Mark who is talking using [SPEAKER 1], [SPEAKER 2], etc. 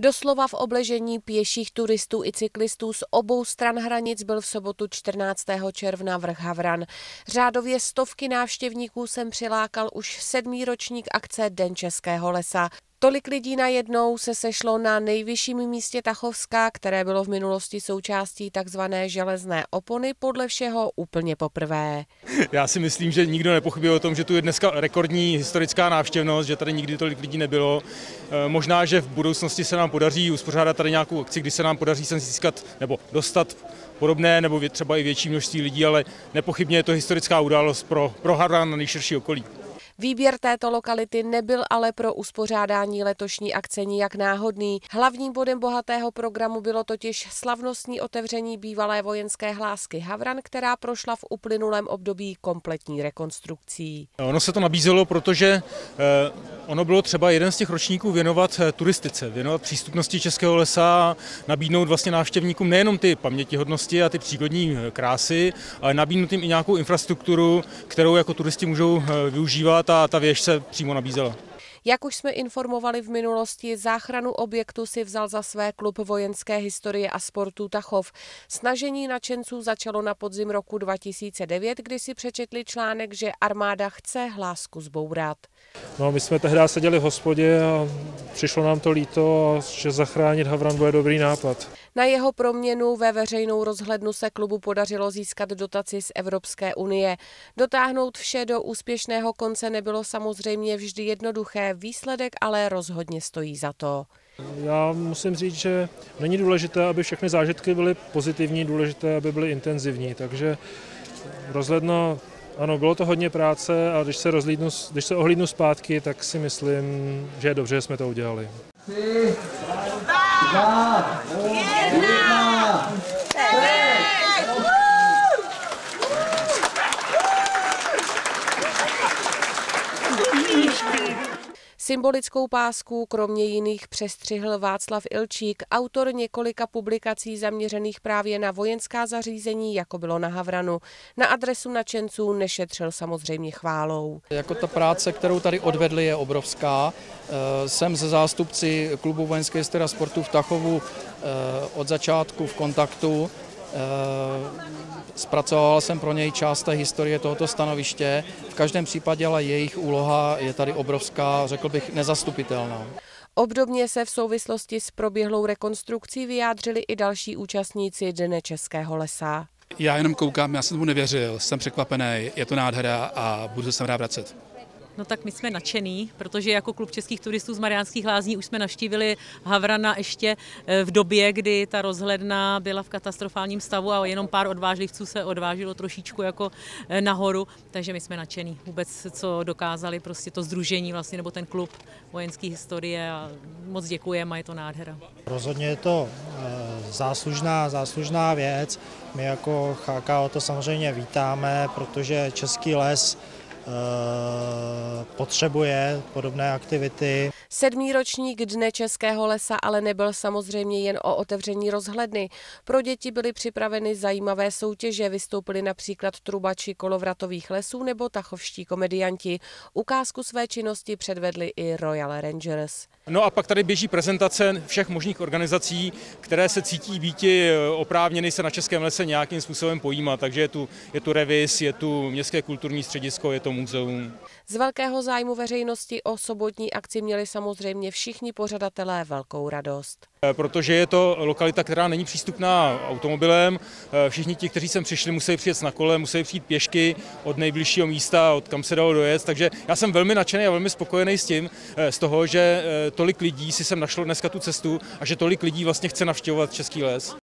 [SPEAKER 1] Doslova v obležení pěších turistů i cyklistů z obou stran hranic byl v sobotu 14. června vrch Havran. Řádově stovky návštěvníků sem přilákal už sedmý ročník akce Den Českého lesa. Tolik lidí najednou se sešlo na nejvyšším místě Tachovska, které bylo v minulosti součástí takzvané železné opony, podle všeho úplně poprvé.
[SPEAKER 2] Já si myslím, že nikdo nepochybuje o tom, že tu je dneska rekordní historická návštěvnost, že tady nikdy tolik lidí nebylo. E, možná, že v budoucnosti se nám podaří uspořádat tady nějakou akci, kdy se nám podaří sem získat nebo dostat podobné nebo třeba i větší množství lidí, ale nepochybně je to historická událost pro, pro Harran a nejširší okolí.
[SPEAKER 1] Výběr této lokality nebyl ale pro uspořádání letošní akce nijak náhodný. Hlavním bodem bohatého programu bylo totiž slavnostní otevření bývalé vojenské hlásky Havran, která prošla v uplynulém období kompletní rekonstrukcí.
[SPEAKER 2] Ono se to nabízelo, protože eh, ono bylo třeba jeden z těch ročníků věnovat eh, turistice, věnovat přístupnosti Českého lesa, nabídnout vlastně návštěvníkům nejenom ty pamětihodnosti a ty přírodní eh, krásy, ale nabídnout jim i nějakou infrastrukturu, kterou jako turisti můžou využívat ta, ta věž se přímo nabízela.
[SPEAKER 1] Jak už jsme informovali v minulosti, záchranu objektu si vzal za své klub vojenské historie a sportu Tachov. Snažení nadšenců začalo na podzim roku 2009, kdy si přečetli článek, že armáda chce hlásku zbourat.
[SPEAKER 3] No, my jsme tehdy seděli v hospodě a přišlo nám to líto, že zachránit Havran bude dobrý nápad.
[SPEAKER 1] Na jeho proměnu ve veřejnou rozhlednu se klubu podařilo získat dotaci z Evropské unie. Dotáhnout vše do úspěšného konce nebylo samozřejmě vždy jednoduché, výsledek ale rozhodně stojí za to.
[SPEAKER 3] Já musím říct, že není důležité, aby všechny zážitky byly pozitivní, důležité, aby byly intenzivní, takže rozhledna ano, bylo to hodně práce a když se, rozlídnu, když se ohlídnu zpátky, tak si myslím, že je dobře, že jsme to udělali. 하 나,
[SPEAKER 1] Symbolickou pásku kromě jiných přestřihl Václav Ilčík, autor několika publikací zaměřených právě na vojenská zařízení, jako bylo na Havranu. Na adresu načenců nešetřil samozřejmě chválou.
[SPEAKER 4] Jako ta práce, kterou tady odvedli, je obrovská. Eh, jsem ze zástupci klubu vojenské historie sportu v Tachovu eh, od začátku v kontaktu. Eh, zpracoval jsem pro něj část té historie tohoto stanoviště. V každém případě ale jejich úloha je tady obrovská, řekl bych, nezastupitelná.
[SPEAKER 1] Obdobně se v souvislosti s proběhlou rekonstrukcí vyjádřili i další účastníci Dne Českého lesa.
[SPEAKER 5] Já jenom koukám, já jsem tomu nevěřil, jsem překvapený, je to nádhera a budu se sem rád vracet.
[SPEAKER 6] No tak my jsme nadšený, protože jako klub českých turistů z Mariánských lázní už jsme navštívili Havrana ještě eh, v době, kdy ta rozhledna byla v katastrofálním stavu a jenom pár odvážlivců se odvážilo trošičku jako eh, nahoru, takže my jsme nadšený vůbec, co dokázali prostě to združení vlastně, nebo ten klub vojenské historie a moc děkujeme a je to nádhera.
[SPEAKER 7] Rozhodně je to eh, záslužná, záslužná věc. My jako HKO to samozřejmě vítáme, protože Český les potřebuje podobné aktivity.
[SPEAKER 1] Sedmý ročník Dne Českého lesa ale nebyl samozřejmě jen o otevření rozhledny. Pro děti byly připraveny zajímavé soutěže, vystoupili například trubači kolovratových lesů nebo tachovští komedianti. Ukázku své činnosti předvedli i Royal Rangers.
[SPEAKER 2] No a pak tady běží prezentace všech možných organizací, které se cítí býti eh, oprávněny se na Českém lese nějakým způsobem pojímat. Takže je tu, je tu Revis, je tu Městské kulturní středisko, je to muzeum.
[SPEAKER 1] Z velkého zájmu veřejnosti o sobotní akci měli samozřejmě všichni pořadatelé velkou radost.
[SPEAKER 2] Eh, protože je to lokalita, která není přístupná automobilem. Eh, všichni ti, kteří sem přišli, musí přijet na kole, musí přijít pěšky od nejbližšího místa, od kam se dalo dojet. Takže já jsem velmi nadšený a velmi spokojený s tím, z toho, že tolik lidí si sem našlo dneska tu cestu a že tolik lidí vlastně chce navštěvovat Český les.